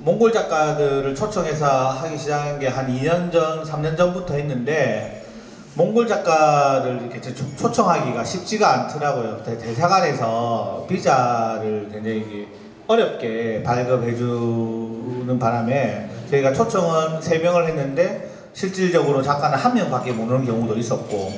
몽골 작가들을 초청해서 하기 시작한 게 한 2년 전, 3년 전부터 했는데 몽골 작가를 이렇게 초- 초청하기가 쉽지가 않더라고요. 대- 대사관에서 비자를 굉장히 어렵게 발급해 주는 바람에 저희가 초청은 3명을 했는데 실질적으로 작가는 한 명밖에 못 오는 경우도 있었고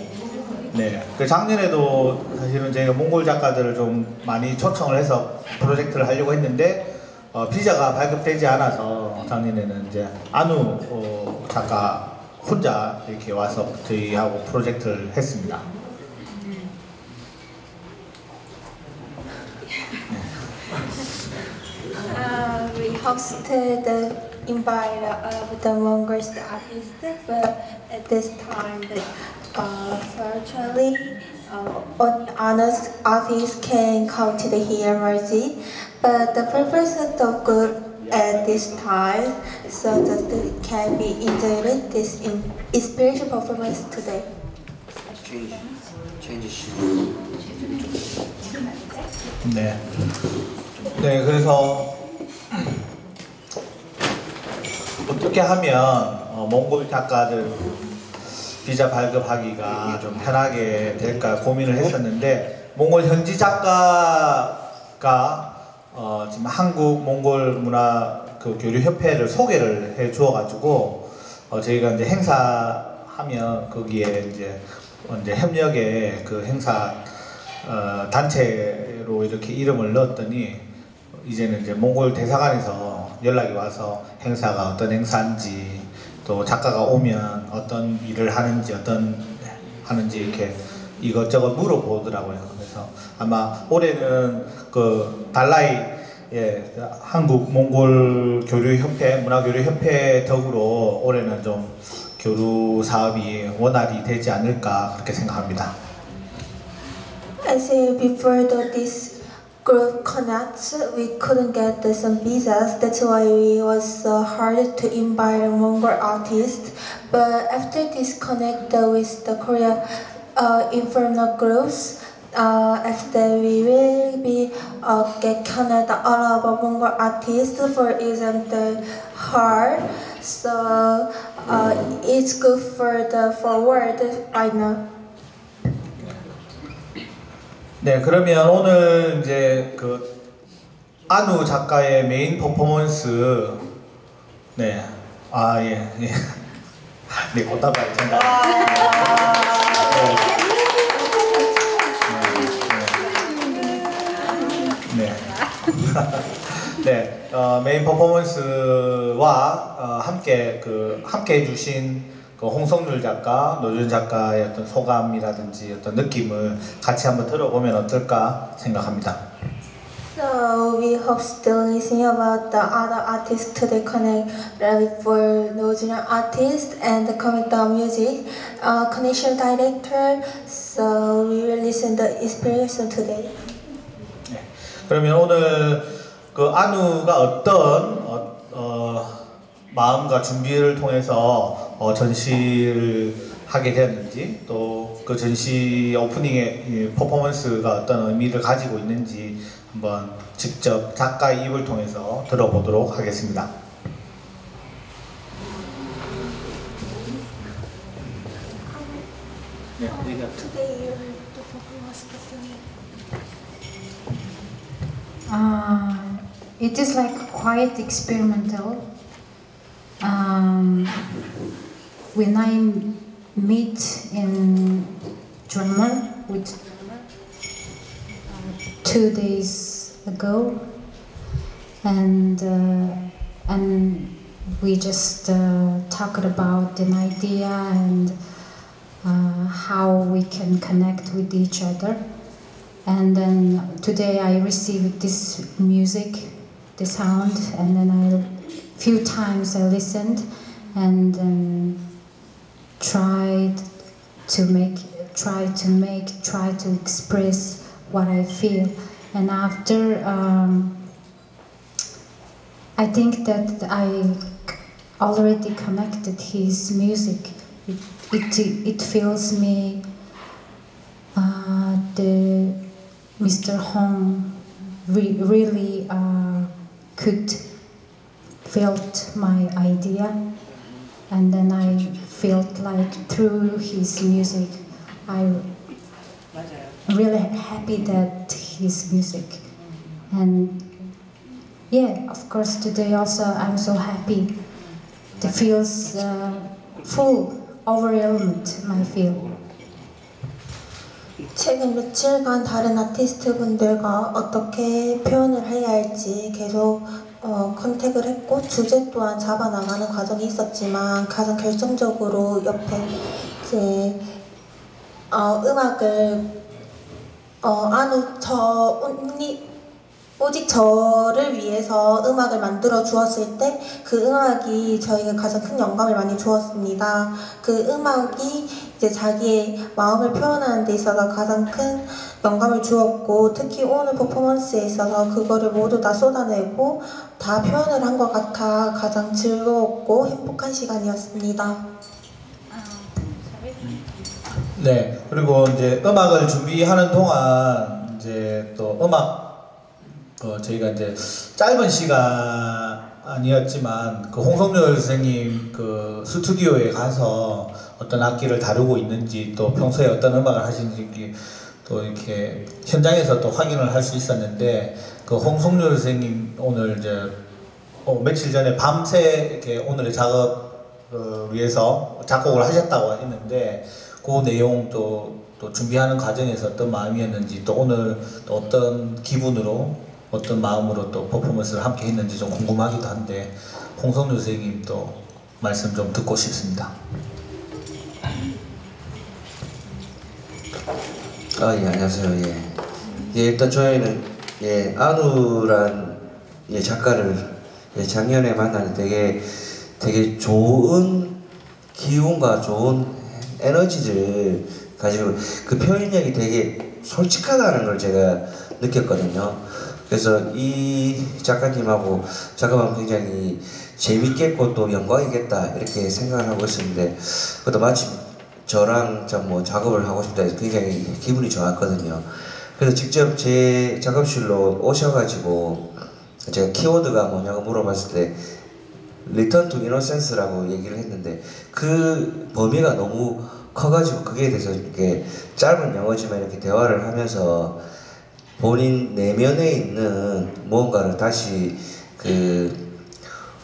네. 그 작년에도 사실은 저희가 몽골 작가들을 좀 많이 초청을 해서 프로젝트를 하려고 했는데 어, 비자가 발급되지 않아서 작년에는 이제 안우 어, 작가 혼자 이렇게 와서 저희하고 프로젝트를 했습니다. Uh, we hosted the invite of the Mongol artists, but at this time, uh, virtually, uh, honest artists can come to the here. But the purpose of the group at this time, so that they can be enjoyed this in inspiration performance today. change change. 네. 네, 그래서 어떻게 하면 어, 몽골 작가들 비자 발급하기가 좀 편하게 될까 고민을 했었는데 몽골 현지 작가가 어, 지금 한국 몽골 문화 그 교류 협회를 소개를 해 주어 가지고 어, 저희가 이제 행사하면 거기에 이제 어, 이제 협력의 그 행사 어, 단체로 이렇게 이름을 넣었더니 이제는 이제 몽골 대사관에서 연락이 와서 행사가 어떤 행사인지 또 작가가 오면 어떤 일을 하는지 어떤 하는지 이렇게 이것저것 물어보더라고요. 그래서 아마 올해는 그 달라이 예, 한국 몽골 교류 협회 문화 교류 협회 덕으로 올해는 좀 교류 사업이 원활히 되지 않을까 그렇게 생각합니다. Say before that this group connects, we couldn't get the, some visas. That's why it was uh, hard to invite Mongol artist. But after this connect uh, with the Korea uh, informal groups, uh, after we will be uh, all of our Mongol artists for example hard. So uh, it's good for the forward right now. 네, 그러면 오늘 이제 그 안우 작가의 메인 퍼포먼스 네, 아 예, 예. 네. 네. 네. 네, 어, 메인 퍼포먼스와 어, 함께 그 함께 해주신 그 홍성률 작가, 노준 작가의 어떤 소감이라든지 어떤 느낌을 같이 한번 들어보면 어떨까 생각합니다. So we hope to listen about the other artists today connect uh, for Norwegian artists and the comic down music uh, connection director. So we will listen the inspiration today. 네. 그러면 오늘 그 안우가 어떤 어, 어, 마음과 준비를 통해서 어, 전시를 하게 되었는지 또 그 전시 오프닝의 이 퍼포먼스가 어떤 의미를 가지고 있는지 한번 직접 작가의 입을 통해서 들어보도록 하겠습니다. Uh, it is like quite experimental. Um, when I meet in drummer with two days ago, and uh, and we just uh, talked about an idea and uh, how we can connect with each other. And then today I received this music, the sound, and then I few times I listened and um, tried to make, try to make, try to express what I feel. And after, um, I think that I already connected his music. It, it, it feels me uh, the Mr. Hong re- really uh, could felt my idea, and then I felt like through his music, I really happy that his music, and yeah, of course today also I'm so happy. It feels uh, full, overwhelmed. My feel. 최근 며칠간 다른 아티스트 분들과 어떻게 표현을 해야 할지 계속 어, 컨택을 했고 주제 또한 잡아나가는 과정이 있었지만 가장 결정적으로 옆에 이제 어, 음악을 어, 아누 저 언니 오직 저를 위해서 음악을 만들어 주었을 때 그 음악이 저에게 가장 큰 영감을 많이 주었습니다. 그 음악이 이제 자기의 마음을 표현하는 데 있어서 가장 큰 영감을 주었고 특히 오늘 퍼포먼스에 있어서 그거를 모두 다 쏟아내고 다 표현을 한 것 같아 가장 즐거웠고 행복한 시간이었습니다. 네, 그리고 이제 음악을 준비하는 동안 이제 또 음악 어, 저희가 이제 짧은 시간 이었지만 그 홍성열 선생님 그 스튜디오에 가서 어떤 악기를 다루고 있는지 또 평소에 어떤 음악을 하시는지 또 이렇게 현장에서 또 확인을 할 수 있었는데 그 홍성열 선생님 오늘 이제 어, 며칠 전에 밤새 이렇게 오늘의 작업 어, 위해서 작곡을 하셨다고 했는데 그 내용 또, 또 준비하는 과정에서 어떤 마음이었는지 또 오늘 또 어떤 기분으로 어떤 마음으로 또 퍼포먼스를 함께 했는지 좀 궁금하기도 한데 홍성주 선생님 또 말씀 좀 듣고 싶습니다. 아, 예, 안녕하세요. 예. 예, 일단 저희는 예, 아누란 예, 작가를 예, 작년에 만났는데 되게 되게 좋은 기운과 좋은 에너지를 가지고 그 표현력이 되게 솔직하다는 걸 제가 느꼈거든요. 그래서 이 작가님하고 작업하면 굉장히 재밌겠고 또 영광이겠다 이렇게 생각을 하고 있었는데 그것도 마침 저랑 뭐 작업을 하고 싶다 해서 굉장히 기분이 좋았거든요. 그래서 직접 제 작업실로 오셔가지고 제가 키워드가 뭐냐고 물어봤을 때 return to innocence라고 얘기를 했는데 그 범위가 너무 커가지고 그게 대해서 이렇게 짧은 영어지만 이렇게 대화를 하면서 본인 내면에 있는 무언가를 다시 그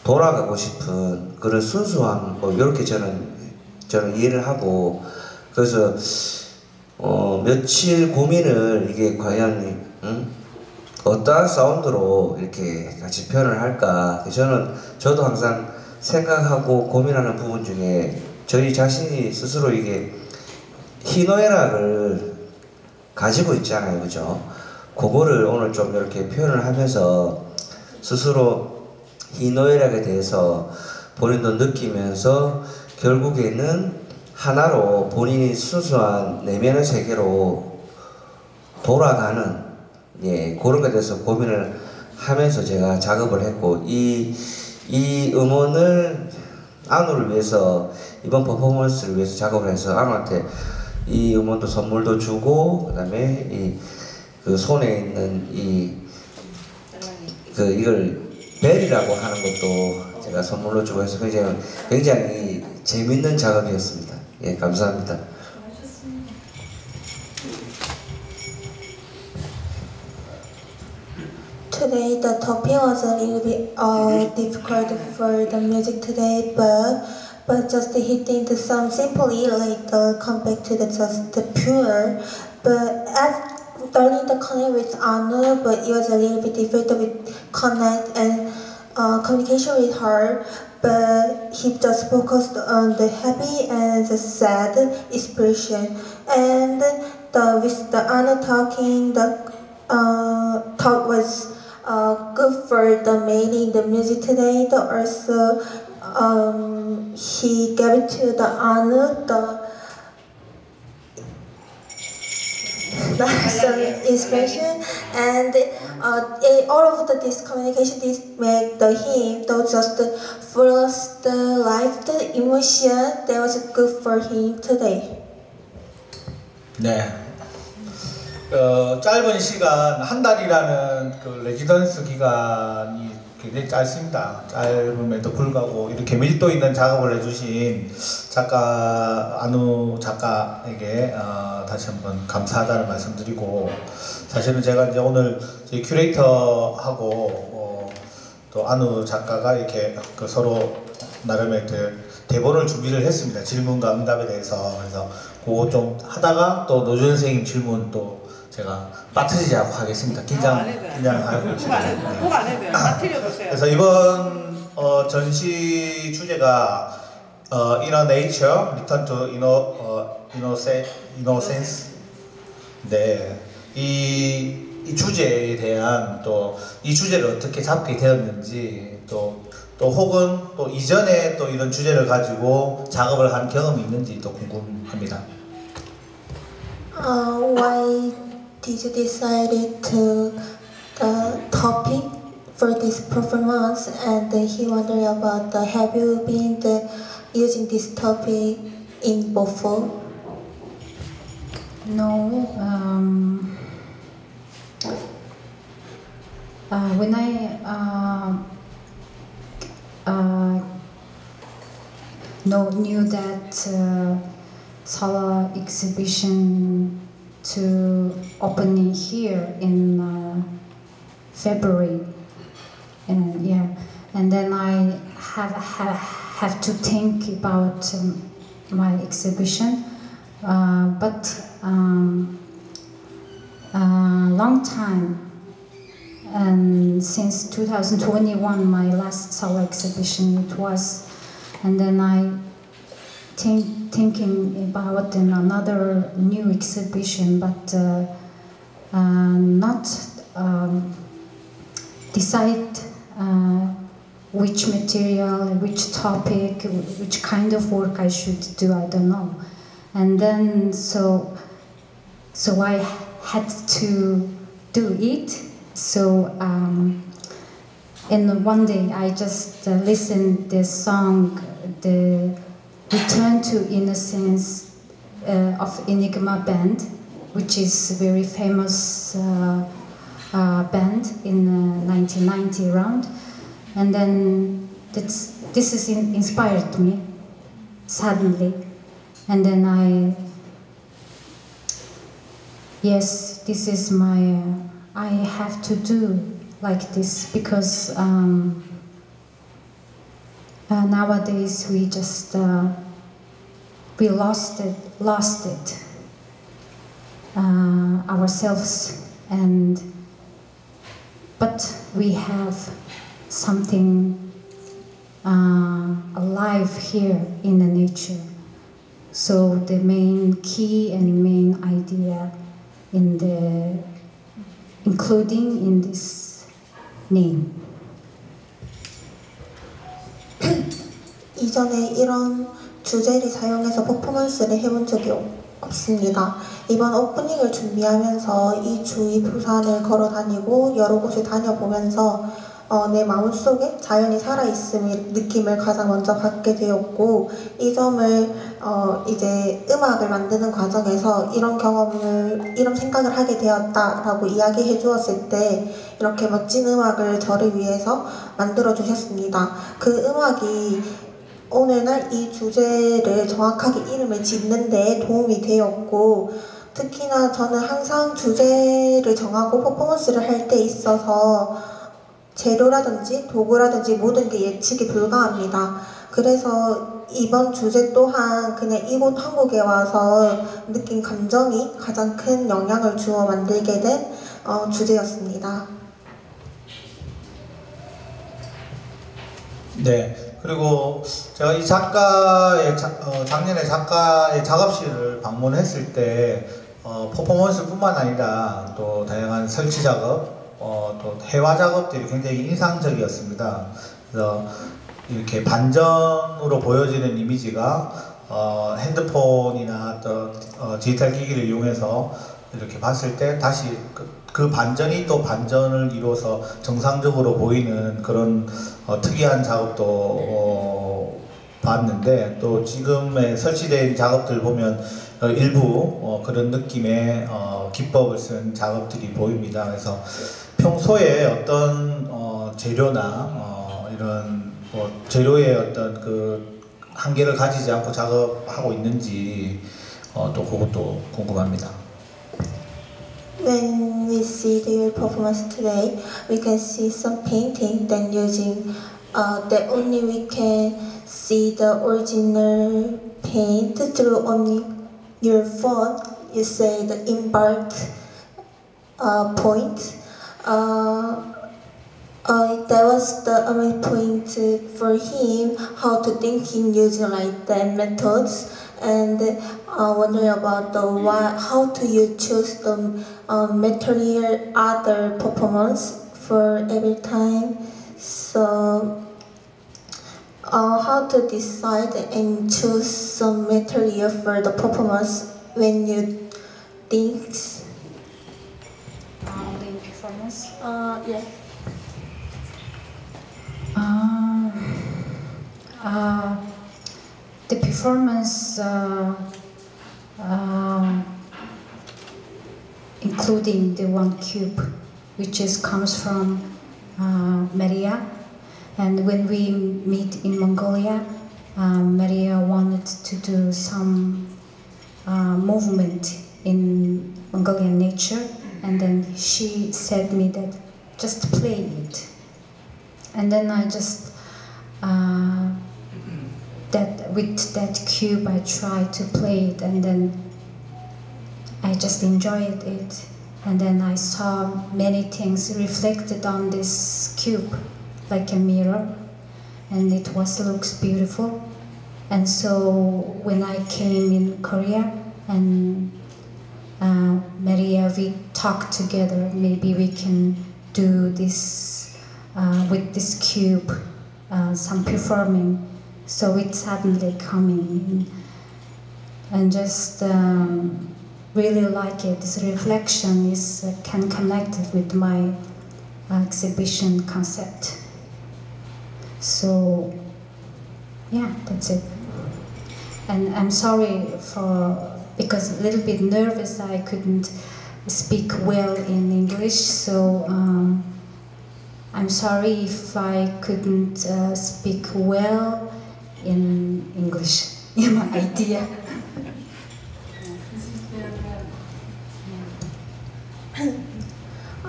돌아가고 싶은 그런 순수한 뭐 이렇게 저는 저는 이해를 하고 그래서 어 며칠 고민을 이게 과연 응? 어떠한 사운드로 이렇게 같이 표현을 할까? 저는 저도 항상 생각하고 고민하는 부분 중에 저희 자신이 스스로 이게 희노애락을 가지고 있잖아요. 그죠 그거를 오늘 좀 이렇게 표현을 하면서 스스로 희노애락에 대해서 본인도 느끼면서 결국에는 하나로 본인이 순수한 내면의 세계로 돌아가는 예 그런 것에 대해서 고민을 하면서 제가 작업을 했고 이, 이 음원을 안우를 위해서 이번 퍼포먼스를 위해서 작업을 해서 안우한테 이 음원도 선물도 주고 그 다음에 이 그 손에 있는 이 그 이걸 벨이라고 하는 것도 제가 선물로 주고 해서 굉장히 굉장히 재밌는 작업이었습니다. 예 감사합니다. Today the topic was a little bit uh, difficult for the music today, but but just hitting the some simply like the come back to the just the pure. But as starting the connect with Anu, but it was a little bit difficult with connect and uh, communication with her. But he just focused on the happy and the sad expression, and the with the Anu talking the uh, talk was uh, good for the making the music today. The also um, he gave it to the Anu the some inspiration and uh, it, all of the this communication this make the him though just first the life the emotion that was good for him today. 네. 어, 짧은 시간 한 달이라는 그 레지던스 기간이 굉장히 짧습니다. 짧음에도 불구하고 이렇게 밀도 있는 작업을 해주신 작가 안우 작가에게 어, 다시 한번 감사하다는 말씀드리고 사실은 제가 이제 오늘 저희 큐레이터하고 어, 또 안우 작가가 이렇게 그 서로 나름의 그 대본을 준비를 했습니다. 질문과 응답에 대해서 그래서 그거 좀 하다가 또 노준 선생님 질문 또 제가 빠트리지 않고 하겠습니다. 긴장 긴장하고 꼭안 해도 꼭안 해도 다 틀려보세요. 그래서 이번 어, 전시 주제가 어, Inner Nature, Return to Inno, 어, Innocence, Innocence. 네, 이, 이 주제에 대한 또 이 주제를 어떻게 잡게 되었는지 또, 또 혹은 또 이전에 또 이런 주제를 가지고 작업을 한 경험이 있는지 또 궁금합니다. Uh, why did you decide to the topic for this performance? And he wondered about the, have you been the, using this topic in before? No. Um, uh, when I uh, uh, know, knew that uh, Sala exhibition to opening here in uh, February, and yeah, and then I have have, have to think about um, my exhibition, uh, but um, a long time. And since 2021 my last solo exhibition it was. And then i think thinking about another new exhibition but uh, uh, not um, decide uh, which material which topic which kind of work i should do i don't know. And then so so i had to do it. So um, and one day I just uh, listened this song, the Return to Innocence uh, of Enigma Band, which is a very famous uh, uh, band in uh, 1990 round, and then that's, this is in, inspired me suddenly, and then I yes, this is my. Uh, I have to do like this because um, uh, nowadays we just uh, we lost it, lost it uh, ourselves, and but we have something uh, alive here in the nature. So the main key and main idea in the including in this name. 이전에 이런 주제를 사용해서 퍼포먼스를 해본 적이 없- 없습니다. 이번 오프닝을 준비하면서 이 주위 부산을 걸어 다니고 여러 곳을 다녀보면서 어, 내 마음속에 자연이 살아있음의 느낌을 가장 먼저 받게 되었고 이 점을 어, 이제 음악을 만드는 과정에서 이런 경험을 이런 생각을 하게 되었다라고 이야기해 주었을 때 이렇게 멋진 음악을 저를 위해서 만들어 주셨습니다. 그 음악이 오늘날 이 주제를 정확하게 이름을 짓는 데 도움이 되었고 특히나 저는 항상 주제를 정하고 퍼포먼스를 할 때 있어서 재료라든지 도구라든지 모든 게 예측이 불가합니다. 그래서 이번 주제 또한 그냥 이곳 한국에 와서 느낀 감정이 가장 큰 영향을 주어 만들게 된 어, 주제였습니다. 네. 그리고 제가 이 작가의 자- 어, 작년에 작가의 작업실을 방문했을 때 어, 퍼포먼스뿐만 아니라 또 다양한 설치 작업, 어, 또 회화 작업들이 굉장히 인상적이었습니다. 그래서 이렇게 반전으로 보여지는 이미지가 어, 핸드폰이나 또 어, 디지털 기기를 이용해서 이렇게 봤을 때 다시 그, 그 반전이 또 반전을 이루어서 정상적으로 보이는 그런 어, 특이한 작업도 어, 봤는데 또 지금의 설치된 작업들 보면 어, 일부 어, 그런 느낌의 어, 기법을 쓴 작업들이 보입니다. 그래서 평소에 어떤 어, 재료나 어, 이런 뭐 재료의 어떤 그 한계를 가지지 않고 작업하고 있는지 어, 또 그것도 궁금합니다. When we see their performance today, we can see some painting then using uh, that only we can see the original paint through only your phone. You say the embark uh, point. Uh, uh, that was the only point for him how to think in using like that methods and uh, wondering about the why, how do you choose the uh, material other performance for every time. So uh, how to decide and choose some material for the performance when you think on the performance. uh, yeah. Uh, uh, the performance, uh, uh, including the one cube, which is comes from uh, Maria, and when we meet in Mongolia, uh, Maria wanted to do some uh, movement in Mongolian nature, and then she said me that just play it. And then I just uh, that with that cube I tried to play it. And then I just enjoyed it. And then I saw many things reflected on this cube like a mirror. And it was looks beautiful. And so when I came in Korea and uh, Maria we talked together maybe we can do this uh, with this cube, uh, some performing. So it suddenly coming and just um, really like it. This reflection is uh, can connect it with my uh, exhibition concept. So yeah, that's it. And I'm sorry for because a little bit nervous. I couldn't speak well in English, so. Um, I'm sorry if I couldn't uh, speak well in English. In my idea.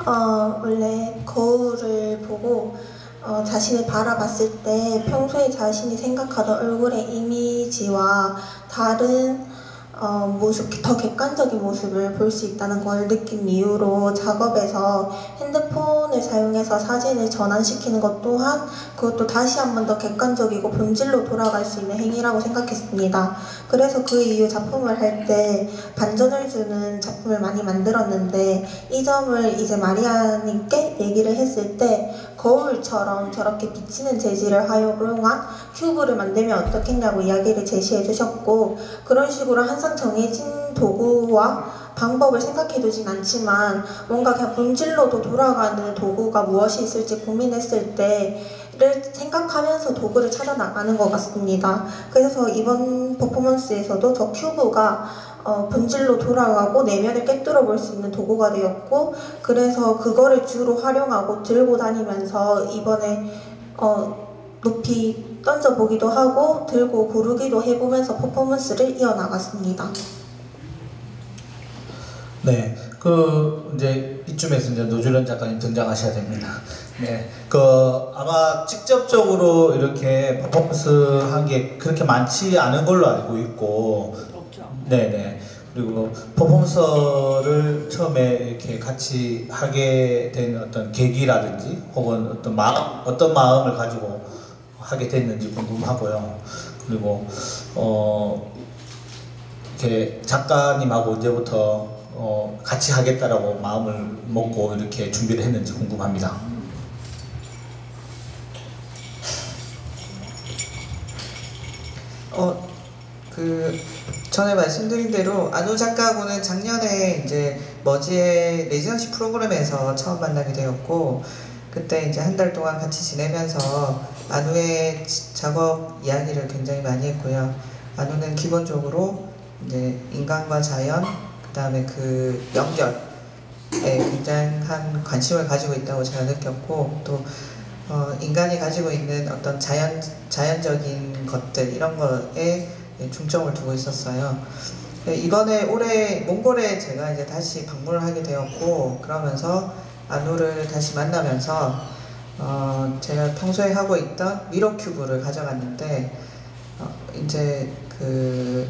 어, 원래 거울을 보고 어, 자신을 바라봤을 때 평소에 자신이 생각하던 얼굴의 이미지와 다른 어, 모습, 더 객관적인 모습을 볼 수 있다는 걸 느낀 이유로 작업에서 핸드폰을 사용해서 사진을 전환시키는 것 또한 그것도 다시 한 번 더 객관적이고 본질로 돌아갈 수 있는 행위라고 생각했습니다. 그래서 그 이후 작품을 할 때 반전을 주는 작품을 많이 만들었는데 이 점을 이제 마리아님께 얘기를 했을 때 거울처럼 저렇게 비치는 재질을 활용한 큐브를 만들면 어떻겠냐고 이야기를 제시해 주셨고 그런 식으로 항상 정해진 도구와 방법을 생각해 두진 않지만 뭔가 그냥 본질로 도 돌아가는 도구가 무엇이 있을지 고민했을 때 를 생각하면서 도구를 찾아 나가는 것 같습니다. 그래서 이번 퍼포먼스에서도 저 큐브가 어, 본질로 돌아가고 내면을 꿰뚫어 볼 수 있는 도구가 되었고 그래서 그거를 주로 활용하고 들고 다니면서 이번에 어, 높이 던져보기도 하고 들고 고르기도 해보면서 퍼포먼스를 이어나갔습니다. 네, 그 이제 이쯤에서 이제 노주련 작가님 등장하셔야 됩니다. 네, 그 아마 직접적으로 이렇게 퍼포먼스 한 게 그렇게 많지 않은 걸로 알고 있고, 없죠. 네, 네. 그리고 퍼포먼스를 처음에 이렇게 같이 하게 된 어떤 계기라든지 혹은 어떤 마음, 어떤 마음을 가지고 하게 됐는지 궁금하고요. 그리고 어 이렇게 작가님하고 언제부터 어, 같이 하겠다라고 마음을 먹고 이렇게 준비를 했는지 궁금합니다. 어, 그 전에 말씀드린 대로 안우 작가하고는 작년에 이제 머지의 레지던시 프로그램에서 처음 만나게 되었고 그때 이제 한 달 동안 같이 지내면서 안우의 지- 작업 이야기를 굉장히 많이 했고요. 안우는 기본적으로 이제 인간과 자연 그다음에 그 연결에 굉장한 관심을 가지고 있다고 제가 느꼈고 또 어, 인간이 가지고 있는 어떤 자연 자연적인 것들 이런 거에 중점을 두고 있었어요. 네, 이번에 올해 몽골에 제가 이제 다시 방문을 하게 되었고 그러면서 아누를 다시 만나면서 어, 제가 평소에 하고 있던 mirror cube를 가져갔는데 어, 이제 그,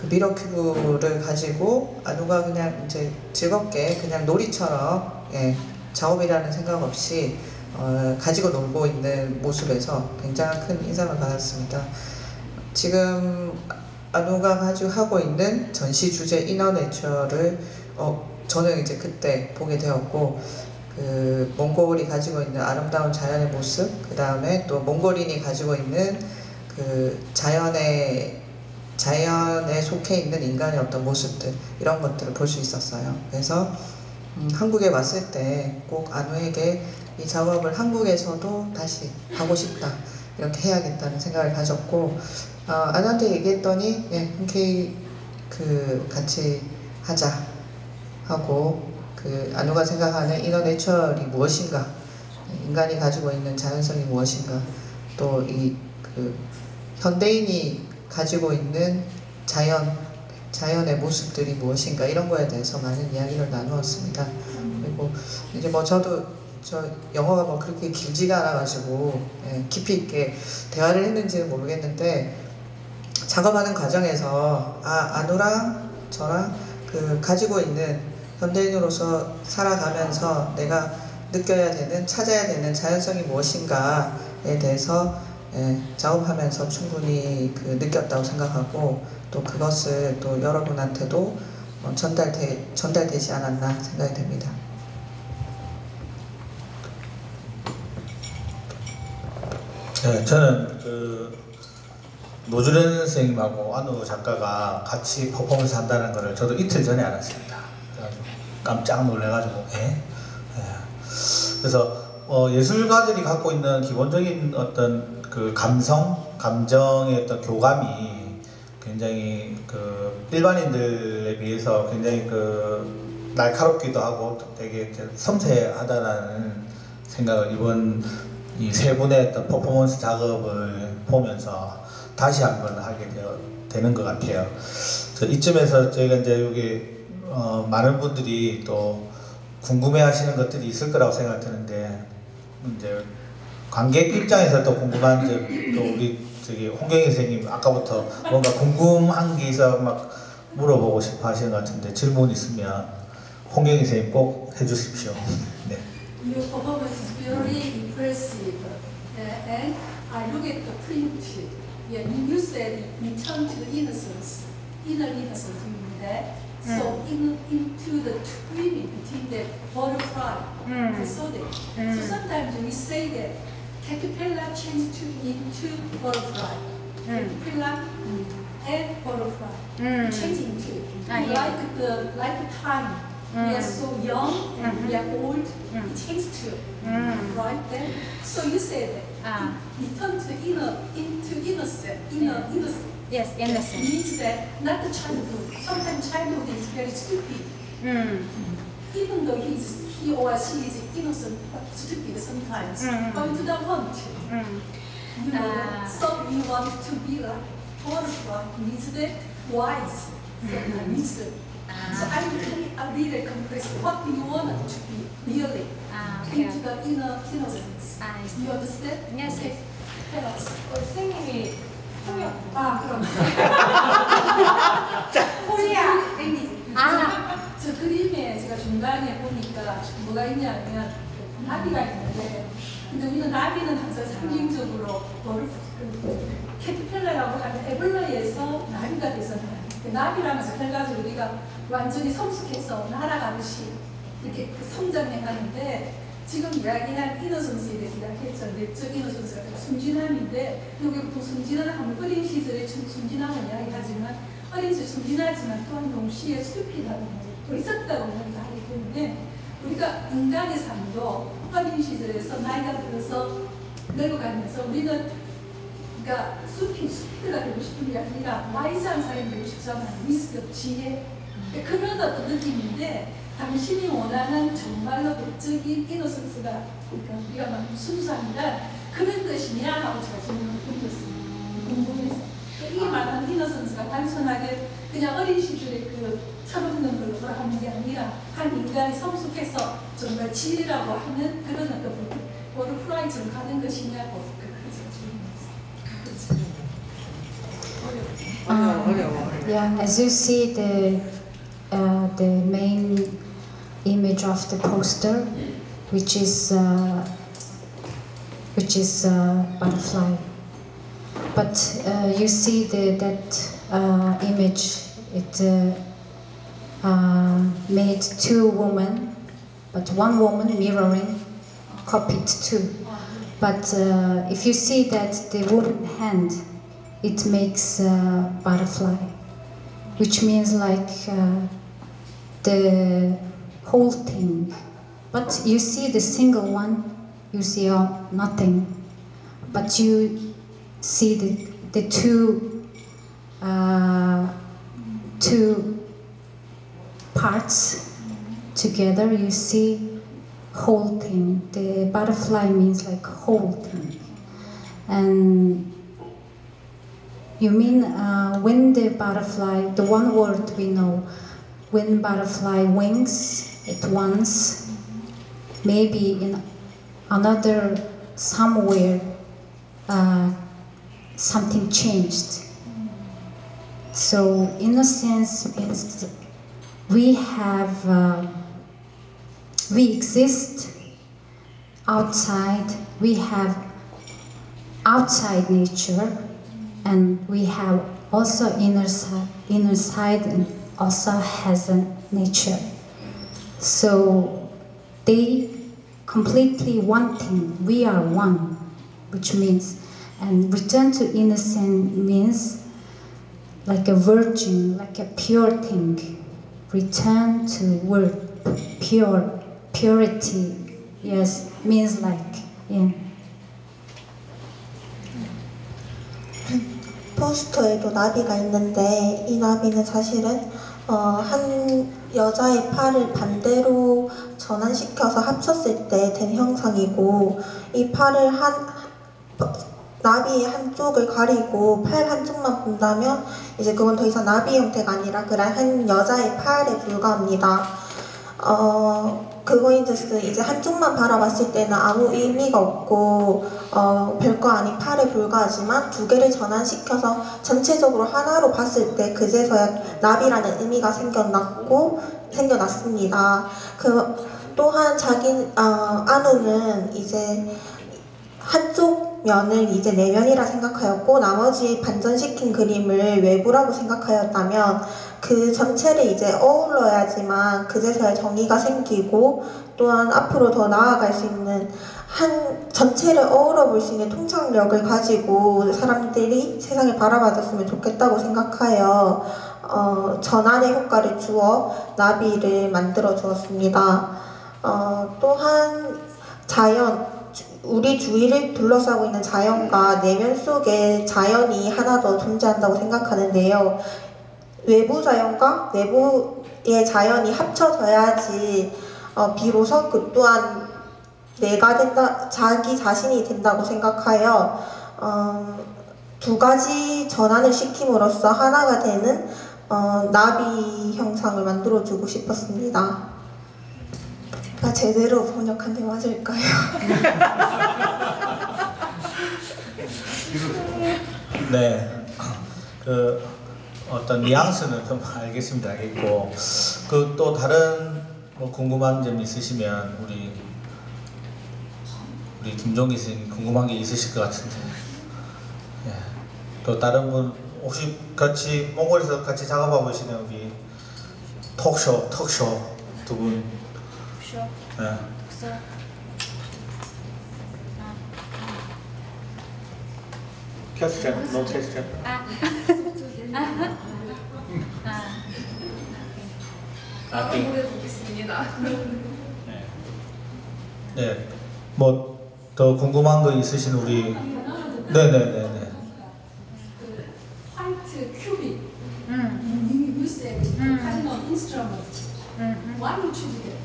그 mirror cube를 가지고 아누가 그냥 이제 즐겁게 그냥 놀이처럼 예, 작업이라는 생각 없이 어, 가지고 놀고 있는 모습에서 굉장히 큰 인상을 받았습니다. 지금 아누가 가지고 하고 있는 전시 주제 내처를 어, 저는 이제 그때 보게 되었고 그 몽골이 가지고 있는 아름다운 자연의 모습 그 다음에 또 몽골인이 가지고 있는 그 자연의 자연에 속해 있는 인간의 어떤 모습들 이런 것들을 볼 수 있었어요. 그래서 음, 한국에 왔을 때꼭 아누에게 이 작업을 한국에서도 다시 하고 싶다 이렇게 해야겠다는 생각을 가졌고 어, 아누한테 얘기했더니 예, 흔쾌히 그 같이 하자 하고 그 아누가 생각하는 이너 내처럴이 무엇인가 인간이 가지고 있는 자연성이 무엇인가 또 이 그 현대인이 가지고 있는 자연 자연의 모습들이 무엇인가 이런 거에 대해서 많은 이야기를 나누었습니다. 그리고 이제 뭐 저도 저 영어가 뭐 그렇게 길지가 않아가지고 예, 깊이 있게 대화를 했는지는 모르겠는데 작업하는 과정에서 아 아누랑 저랑 그 가지고 있는 현대인으로서 살아가면서 내가 느껴야 되는 찾아야 되는 자연성이 무엇인가에 대해서 예, 작업하면서 충분히 그 느꼈다고 생각하고 또 그것을 또 여러분한테도 어, 전달되, 전달되지 않았나 생각이 됩니다. 네, 저는 그 노주련 선생님하고 안우 작가가 같이 퍼포먼스 한다는 것을 저도 이틀 전에 알았습니다. 깜짝 놀래가지고 예? 예. 그래서 어, 예술가들이 갖고 있는 기본적인 어떤 그 감성, 감정의 어떤 교감이 굉장히 그 일반인들에 비해서 굉장히 그 날카롭기도 하고 되게 섬세하다라는 생각을 이번 이 세 분의 어떤 퍼포먼스 작업을 보면서 다시 한번 하게 되어, 되는 것 같아요. 저 이쯤에서 저희가 이제 여기 어, 많은 분들이 또 궁금해하시는 것들이 있을 거라고 생각드는데 이제 관객 입장에서 또 궁금한 점, 또 우리 저기 홍경희 선생님 아까부터 뭔가 궁금한 게 있어 막 물어보고 싶어 하시는 것 같은데 질문 있으면 홍경희 선생님 꼭 해주십시오. 네. Your performance is very impressive. Uh, and I look at the print. Yeah, you said return to the innocence, inner innocence, you mean that? So in, into the twinning between the butterfly, I saw that. So sometimes we say that caterpillar changed to into butterfly, caterpillar and butterfly, Mm. change into Ah, yeah. like the like time. We are so young and we are old. It changed to Mm. right then. So you said that Ah. return to inner into innocent, inner innocent. Yes, innocent. Means that not the childhood. Sometimes childhood is very stupid. Mm. Even though he is he or she is innocent but stupid sometimes. Mm. Going to the want. Mm. You know Ah. that. So we want to be like butterfly needs the wise. So needs the so Ah. I'm really, I'm really complex. What do you want to be really? Ah, okay. Into the inner innocence. I see. You understand? Yes, Okay. yes. Tell us. 선생님이 통역 아 그럼 코리아 땡기지. 아, 저 그림에 제가 중간에 보니까 뭐가 있냐면 나비가 있는데 근데 우리는 나비는 항상 상징적으로 뭐를 caterpillar라고 하는 애벌레에서 나비가 되잖아요. 그 나비라면서 결과적으로 우리가 완전히 성숙해서 날아가듯이 이렇게 그 성장해 가는데 지금 이야기한 innocence에 대해서 이야기했죠. 내적 innocence가 좀 순진함인데 여기 보통 순진함을 하면 어린 시절의 순- 순진함을 이야기하지만 어린 시절 순진하지만 또한 동시에 스피드하는 또 있었다고 이야기가 하기 때문에 우리가 인간의 삶도 어린 시절에서 나이가 들어서 늙어가면서 우리는 그러니까 숲이 숲이가 되고 싶은 게 아니라 와이즈한 사람이 되고 싶잖아요. 미스터 지혜. 그런 어떤 느낌인데 당신이 원하는 정말로 법적인 이노센스가 그러니까 우리가 말하는 순수함이란 그런 것이냐 하고 제가 질문을 던졌습니다. 궁금해서. 이 말하는 이노센스가 단순하게 그냥 어린 시절에 그 철없는 걸로 하는 게 아니라 한 인간이 성숙해서 정말 진리라고 하는 그런 어떤 버터플라이처럼 가는 것이냐고 어려워. Yeah, as you see the uh, the main image of the poster, which is uh, which is uh, butterfly, but uh, you see the that uh, image. It uh, uh, made two women, but one woman mirroring copied two. But uh, if you see that the woman hand, it makes a butterfly, which means like the whole thing. But you see the single one, you see uh, nothing. But you see the, the two, uh, two parts together, you see whole thing. The butterfly means like whole thing. And you mean uh, when the butterfly, the one word we know, when butterfly wings at once, maybe in another somewhere uh, something changed. So in a sense, means we have, uh, we exist outside, we have outside nature, and we have also inner side, inner side and also has a nature. So they completely one thing. We are one, which means, and return to innocence means like a virgin, like a pure thing. Return to word, pure, purity. Yes, means like, yeah. 포스터에도 나비가 있는데 이 나비는 사실은 어, 한 여자의 팔을 반대로 전환시켜서 합쳤을 때 된 형상이고 이 팔을 한 나비의 한쪽을 가리고 팔 한쪽만 본다면 이제 그건 더 이상 나비 형태가 아니라 그냥 한 여자의 팔에 불과합니다. 어, 그거인데스 이제 한쪽만 바라봤을 때는 아무 의미가 없고 어, 별거 아닌 팔에 불과하지만 두 개를 전환시켜서 전체적으로 하나로 봤을 때 그제서야 나비라는 의미가 생겨났고 생겨났습니다. 그 또한 자기 어, 아누는 이제 한쪽 면을 이제 내면이라 생각하였고 나머지 반전시킨 그림을 외부라고 생각하였다면 그 전체를 이제 어울러야지만 그제서야 정의가 생기고 또한 앞으로 더 나아갈 수 있는 한 전체를 어우러 볼 수 있는 통찰력을 가지고 사람들이 세상을 바라봐줬으면 좋겠다고 생각하여 어, 전환의 효과를 주어 나비를 만들어 주었습니다. 어, 또한 자연 우리 주위를 둘러싸고 있는 자연과 내면 속에 자연이 하나 더 존재한다고 생각하는데요. 외부 자연과 내부의 자연이 합쳐져야지 어, 비로소 그 또한 내가 된다, 자기 자신이 된다고 생각하여 어, 두 가지 전환을 시킴으로써 하나가 되는 어, 나비 형상을 만들어주고 싶었습니다. 아, 제대로 번역한 게 맞을까요? 네. 그 어떤 뉘앙스는 좀 알겠습니다. 알겠고 그 또 다른 뭐 궁금한 점 있으시면 우리 우리 김종기 선생님 궁금한 게 있으실 것 같은데. 예. 또 다른 분 혹시 같이 몽골에서 같이 작업하고 계시는 우리 톡쇼 톡쇼 두 분. 예. 퀘스천, 노 퀘스천. Nothing. 네. 네. 뭐 더 궁금한 거 있으신 우리 네 네 네 네. 그 화이트 큐빅 음. 뮤- 뮤스에 음. 카지노 인스트루먼트 음. You choose it?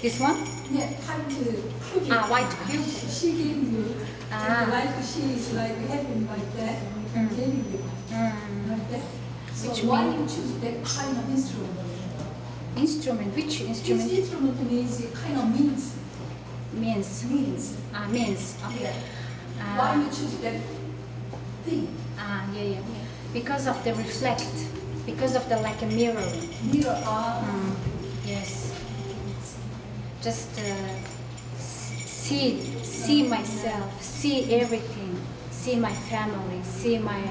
This one? Yeah, white cube. Ah, white cube. She gave you. Ah. And like she is like having like that. Mm. Giving you Mm. like that. So Which why mean- you choose that kind of instrument? Instrument. Which instrument? This instrument? means kind of means. Means. Means. Ah, means. Okay. Why Ah, you choose that thing? ah, yeah, yeah. Because of the reflect. Because of the like a mirror. Mirror. Ah. Mm, yes. Just uh, see, see myself, see everything, see my family, see my,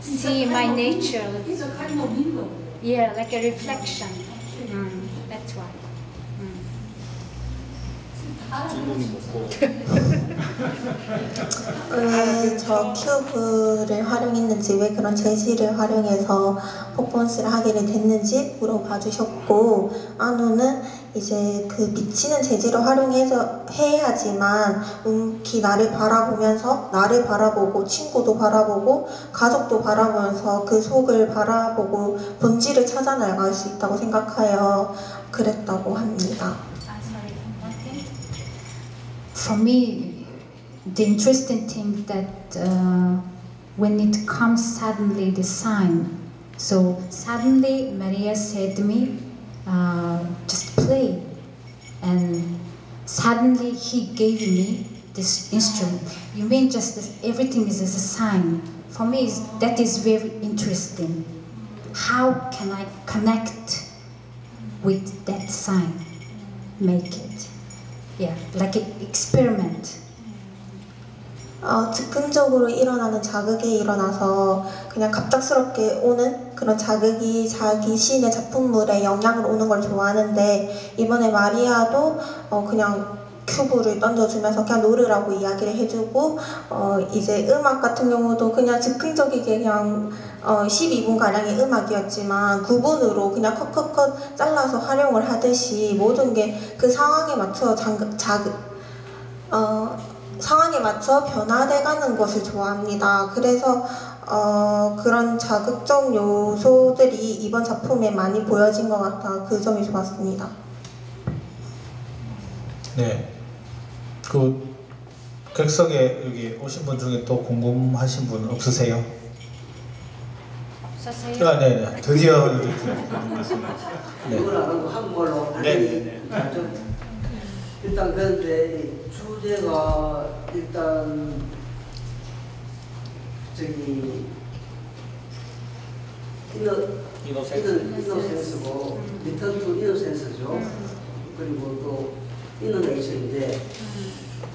see my nature. It's a kind of window. Yeah, like a reflection. Mm, that's why. Mm. 왜저 큐브를 활용했는지, 왜 그런 재질을 활용해서 퍼포먼스를 하게 됐는지 물어봐 주셨고, 아누는 이제 그 미치는 재질을 활용해서 해야지만 음키 나를 바라보면서 나를 바라보고 친구도 바라보고 가족도 바라보면서 그 속을 바라보고 본질을 찾아 나갈 수 있다고 생각하여 그랬다고 합니다. Ah. For me, the interesting thing that uh, when it comes suddenly the sign. So suddenly Maria said to me, uh, just play. And suddenly he gave me this instrument. You mean just that everything is as a sign? For me, is, that is very interesting. How can I connect with that sign? Make it. Yeah, like an experiment. 어, 즉흥적으로 일어나는 자극에 일어나서 그냥 갑작스럽게 오는 그런 자극이 자기 시인의 작품물에 영향을 오는 걸 좋아하는데 이번에 마리아도 어, 그냥 큐브를 던져주면서 그냥 노르라고 이야기를 해주고 어, 이제 음악 같은 경우도 그냥 즉흥적이게 그냥 어, 12분 가량의 음악이었지만 9분으로 그냥 컷컷컷 잘라서 활용을 하듯이 모든 게 그 상황에 맞춰 장, 자극 어, 상황에 맞춰 변화돼가는 것을 좋아합니다. 그래서 어, 그런 자극적 요소들이 이번 작품에 많이 보여진 것 같아 그 점이 좋았습니다. 네. 그 객석에 여기 오신 분 중에 또 궁금하신 분 없으세요? 없었어요? 아, 네, 네. 드디어 네. 하고 한국말로 네, 네, 좀 일단 그런데 주제가 일단 저기 inno- innocence. Innocence고 return to innocence죠. 그리고 또 이노네이션인데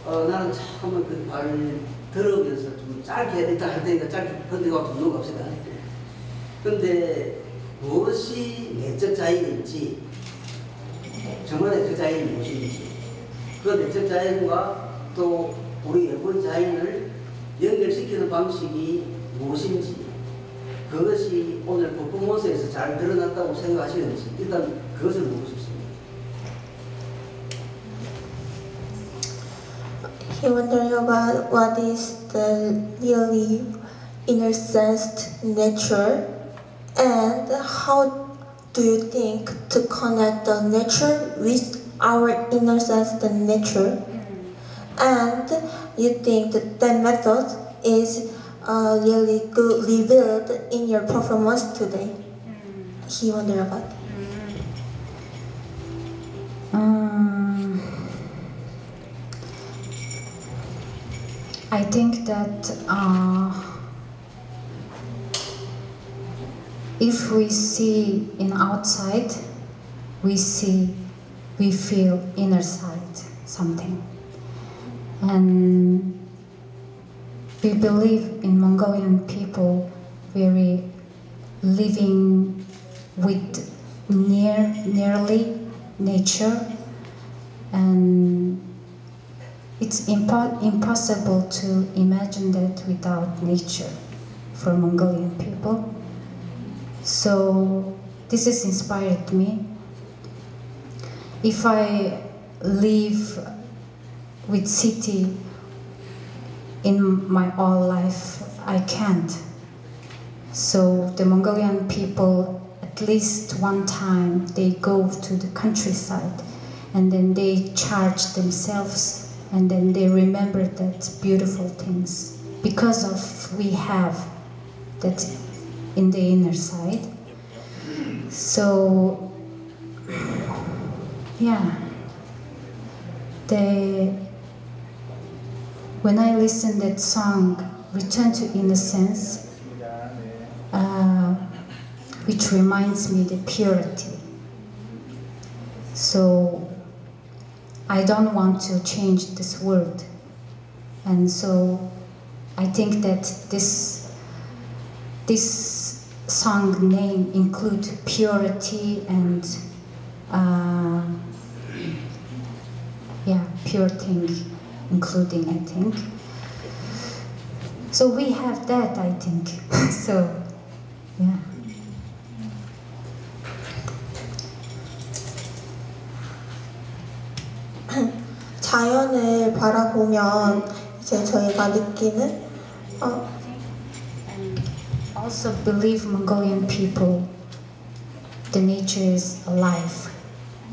어, 나는 처음에 그말 들으면서 좀 짧게 일단 할 테니까 짧게 건드리고 좀 넘어갑시다. 근데 무엇이 내적 자인인지 정말 내적 자인이 무엇인지 그 내적 자인과 또 우리 외부 자인을 연결시키는 방식이 무엇인지 그것이 오늘 퍼포먼스에서 잘 드러났다고 생각하시는지 일단 그것을 묻고 싶습니다. He wondering about what is the really inner sensed nature and how do you think to connect the nature with our inner sensed nature and you think that that method is uh, really good revealed in your performance today. He wonder about. Um, I think that uh, if we see in outside, we see, we feel inner side something, and we believe in Mongolian people very living with near nearly nature and it's impo- impossible to imagine that without nature for Mongolian people. So this has inspired me. If I live with city in my all life, I can't. So the Mongolian people at least one time they go to the countryside and then they charge themselves and then they remember that beautiful things because of we have that in the inner side so yeah the when i listen that song return to innocence uh, which reminds me the purity. So i don't want to change this world. And so i think that this this song name include purity and uh, yeah pure thing including i think so we have that i think so yeah 자연을 바라보면 이제 저희가 느끼는 어, and also believe Mongolian people the nature is alive.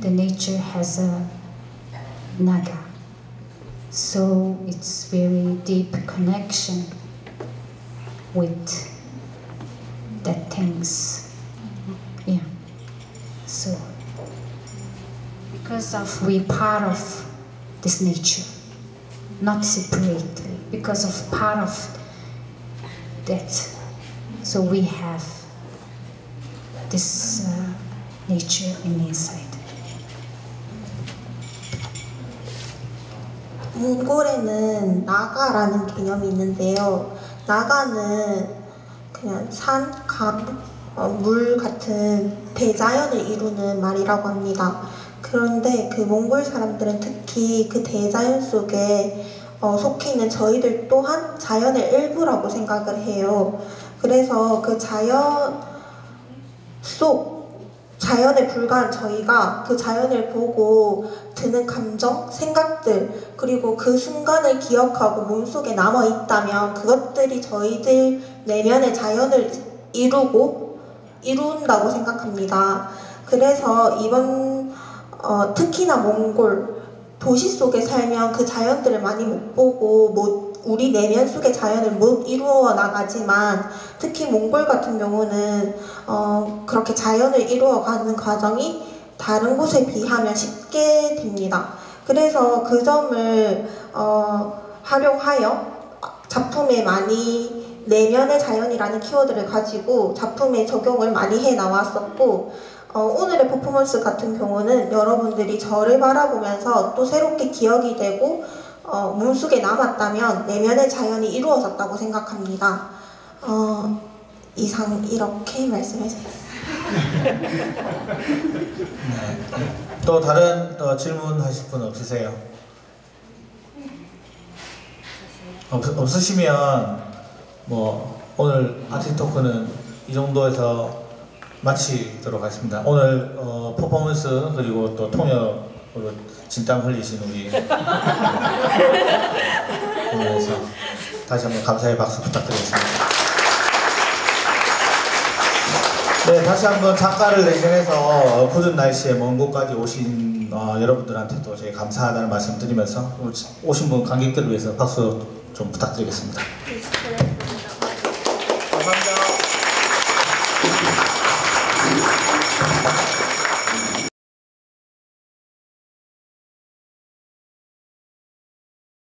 The nature has a naga. So it's very deep connection with that things. Yeah. So because of we part of this nature, not separately, because of part of that. So we have this uh, nature in inside. 몽골에는 나가라는 개념이 있는데요. 나가는 그냥 산, 강, 어, 물 같은 대자연을 이루는 말이라고 합니다. 그런데 그 몽골 사람들은 특히 그 대자연 속에 어, 속해 있는 저희들 또한 자연의 일부라고 생각을 해요. 그래서 그 자연 속 자연에 불과한 저희가 그 자연을 보고 드는 감정, 생각들, 그리고 그 순간을 기억하고 몸속에 남아 있다면 그것들이 저희들 내면의 자연을 이루고 이룬다고 생각합니다. 그래서 이번 어, 특히나 몽골 도시 속에 살면 그 자연들을 많이 못 보고 못 우리 내면 속의 자연을 못 이루어 나가지만 특히 몽골 같은 경우는 어, 그렇게 자연을 이루어가는 과정이 다른 곳에 비하면 쉽게 됩니다. 그래서 그 점을 어, 활용하여 작품에 많이 내면의 자연이라는 키워드를 가지고 작품에 적용을 많이 해 나왔었고 어, 오늘의 퍼포먼스 같은 경우는 여러분들이 저를 바라보면서 또 새롭게 기억이 되고 어, 몸속에 남았다면 내면의 자연이 이루어졌다고 생각합니다. 어, 이상 이렇게 말씀해주셨습니다. 네. 또 다른 어, 질문하실 분 없으세요? 없, 없으시면 뭐 오늘 아티 토크는 이 정도에서 마치도록 하겠습니다. 오늘 어, 퍼포먼스 그리고 또 통역으로 진땀 흘리신 우리 분에서 다시 한번 감사의 박수 부탁드리겠습니다. 네, 다시 한번 작가를 내정해서 굳은 날씨에 먼 곳까지 오신 어, 여러분들한테도 저희 감사하다는 말씀 드리면서 오신 분 관객들을 위해서 박수 좀 부탁드리겠습니다. 감사합니다.